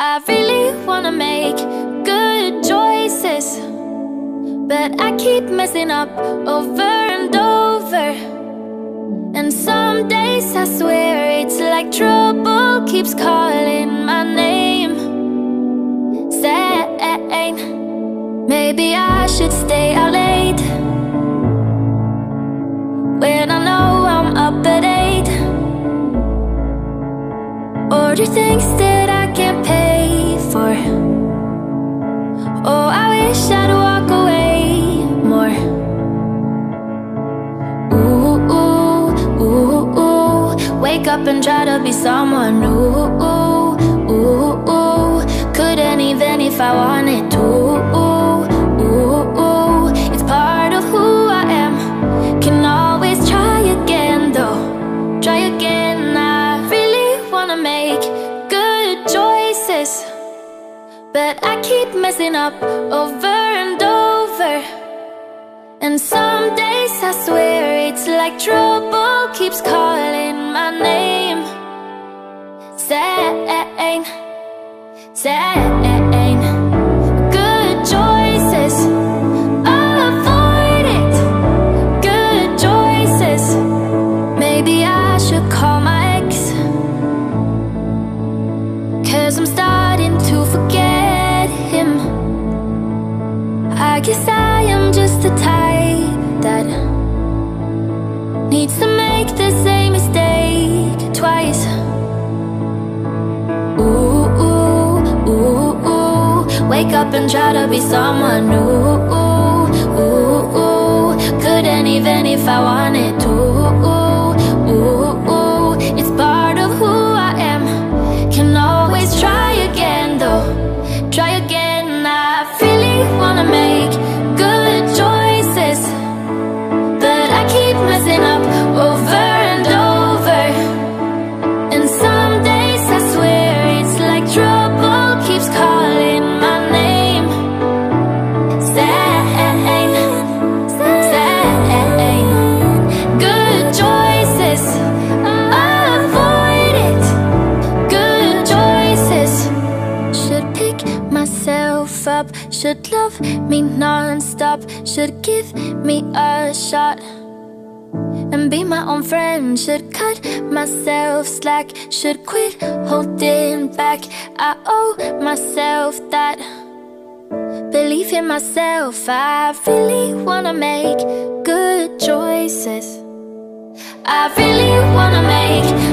I really wanna make good choices But I keep messing up over and over. And some days I swear it's like trouble keeps calling my name. Saying Maybe I should stay out late. When I know I'm up at eight. Order things that I can't wish I'd walk away more. Ooh, ooh, ooh, ooh Wake up and try to be someone new. Ooh, ooh, ooh. Couldn't even if I wanted to but I keep messing up over and over. And some days I swear it's like trouble keeps calling my name. Saying, saying I guess I am just the type that Needs to make the same mistake twice. Ooh, ooh, ooh, ooh. Wake up and try to be someone new. Ooh, ooh, ooh. Couldn't even if I wanted to Should love me non-stop Should give me a shot and be my own friend Should cut myself slack Should quit holding back. I owe myself that. Believe in myself I really wanna make good choices. I really wanna make